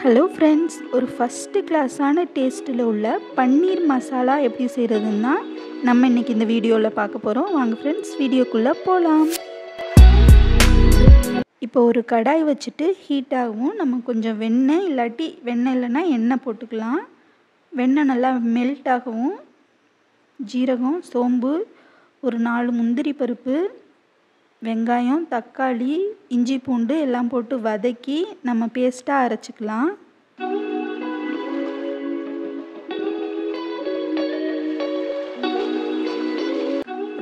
Hello friends ஒரு first கிளாஸான டேஸ்ட்டில் உள்ள பன்னீர் மசாலா எப்படி செய்கிறதுன்னா நம்ம இன்றைக்கி இந்த வீடியோவில் பார்க்க போகிறோம் வாங்க ஃப்ரெண்ட்ஸ் வீடியோக்குள்ளே போகலாம் இப்போ ஒரு கடாய் வச்சுட்டு ஹீட் ஆகும் நம்ம கொஞ்சம் வெண்ணெய் இல்லாட்டி வெண்ணெய் இல்லைன்னா எண்ணெய் போட்டுக்கலாம். வெண்ணெய் நல்லா மெல்ட் ஆகவும் ஜீரகம் சோம்பு ஒரு நாலு முந்திரி பருப்பு வெங்காயம் தக்காளி இஞ்சி பூண்டு எல்லாம் போட்டு வதக்கி நம்ம பேஸ்ட்டாக அரைச்சிக்கலாம்.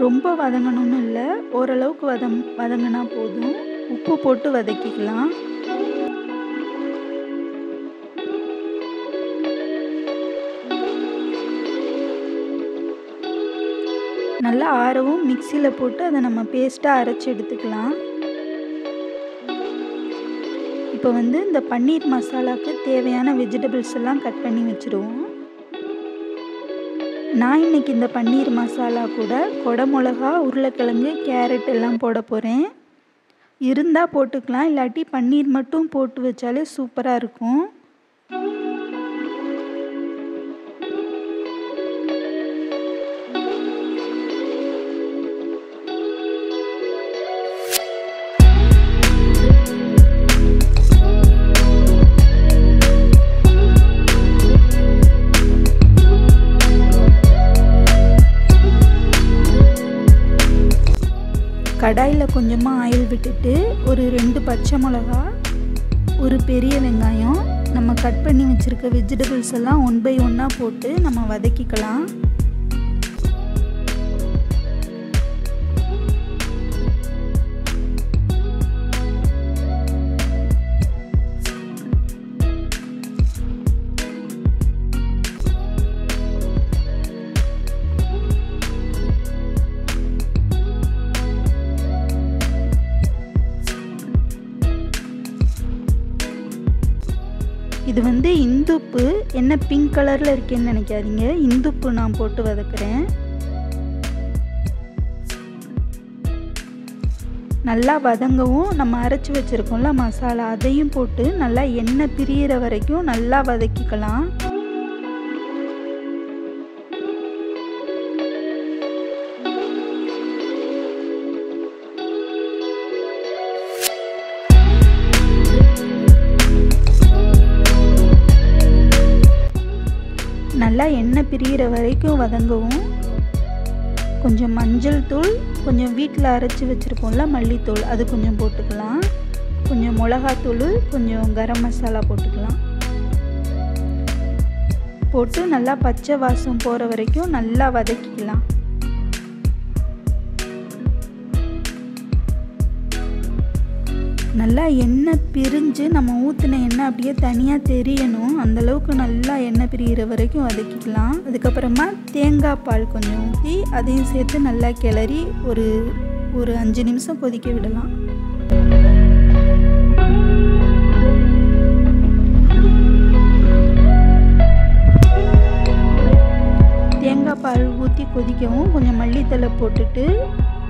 ரொம்ப வதங்கணும்னு இல்லை ஓரளவுக்கு வதம் வதங்கினா போதும். உப்பு போட்டு வதக்கிக்கலாம். நல்லா ஆறவும் மிக்சியில் போட்டு அதை நம்ம பேஸ்ட்டாக அரைச்சி எடுத்துக்கலாம். இப்போ வந்து இந்த பன்னீர் மசாலாவுக்கு தேவையான வெஜிடபிள்ஸ் எல்லாம் கட் பண்ணி வச்சுருவோம். நான் இன்றைக்கி இந்த பன்னீர் மசாலா கூட கொடமிளகா உருளைக்கிழங்கு கேரட் எல்லாம் போட போகிறேன் இருந்தால் போட்டுக்கலாம் இல்லாட்டி பன்னீர் மட்டும் போட்டு வச்சாலே சூப்பராக இருக்கும். கடாயில் கொஞ்சமாக ஆயில் விட்டுட்டு ஒரு ரெண்டு பச்சை மிளகா ஒரு பெரிய வெங்காயம். நம்ம கட் பண்ணி வச்சுருக்க வெஜிடபிள்ஸ் எல்லாம் ஒன் பை ஒன்னாக போட்டு நம்ம வதக்கிக்கலாம். இது வந்து இந்துப்பு. என்ன பிங்க் கலரில் இருக்கேன்னு நினைக்காதீங்க. இந்துப்பு நான் போட்டு வதக்குறேன். நல்லா வதங்கவும் நம்ம அரைச்சி வச்சுருக்கோம்ல மசாலா அதையும் போட்டு நல்லா எண்ணெய் பிரியிற வரைக்கும் நல்லா வதக்கிக்கலாம். நல்லா எண்ணெய் பிரிகிற வரைக்கும் வதங்கவும். கொஞ்சம் மஞ்சள் தூள் கொஞ்சம் வீட்டில் அரைச்சி வச்சுருக்கோம்ல மல்லித்தூள் அது கொஞ்சம் போட்டுக்கலாம். கொஞ்சம் மிளகாத்தூள் கொஞ்சம் கரம் மசாலா போட்டுக்கலாம். போட்டு நல்லா பச்சை வாசம் போகிற வரைக்கும் நல்லா வதக்கிக்கலாம். நல்லா எண்ணெய் பிரிஞ்சு நம்ம ஊற்றின எண்ணெய் அப்படியே தனியாக தெரியணும். அந்தளவுக்கு நல்லா எண்ணெய் பிரிகிற வரைக்கும் வதக்கிக்கலாம். அதுக்கப்புறமா தேங்காய் பால் கொஞ்சம் ஊற்றி அதையும் சேர்த்து நல்லா கிளறி ஒரு ஒரு அஞ்சு நிமிஷம் கொதிக்க விடலாம். தேங்காய் பால் ஊற்றி கொதிக்கவும் கொஞ்சம் மல்லித்தலை போட்டுட்டு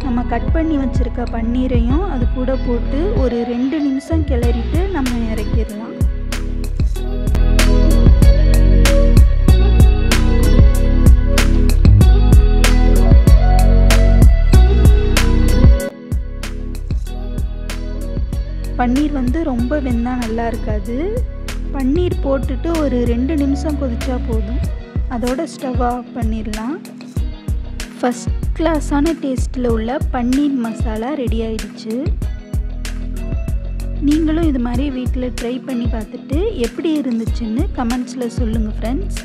நம்ம கட் பண்ணி வச்சுருக்க பன்னீரையும் அது கூட போட்டு ஒரு ரெண்டு நிமிஷம் கிளறிட்டு நம்ம இறக்கிடலாம். பன்னீர் வந்து ரொம்ப வெந்தால் நல்லா இருக்காது. பன்னீர் போட்டுட்டு ஒரு ரெண்டு நிமிஷம் கொதிச்சா போதும். அதோட ஸ்டவ் ஆஃப் பண்ணிடலாம். ஃபஸ்ட் கிளாஸான டேஸ்ட்டில் உள்ள பன்னீர் மசாலா ரெடி ஆயிடுச்சு. நீங்களும் இது மாதிரி வீட்டில் ட்ரை பண்ணி பார்த்துட்டு எப்படி இருந்துச்சுன்னு கமெண்ட்ஸில் சொல்லுங்கள் ஃப்ரெண்ட்ஸ்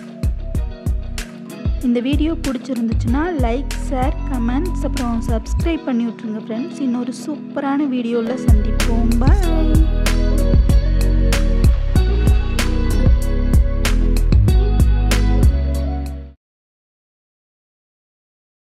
இந்த வீடியோ பிடிச்சிருந்துச்சுன்னா லைக் ஷேர் கமெண்ட்ஸ் அப்புறம் சப்ஸ்கிரைப் பண்ணி விட்ருங்க ஃப்ரெண்ட்ஸ் இன்னொரு சூப்பரான வீடியோவில் சந்திப்போம். பாய்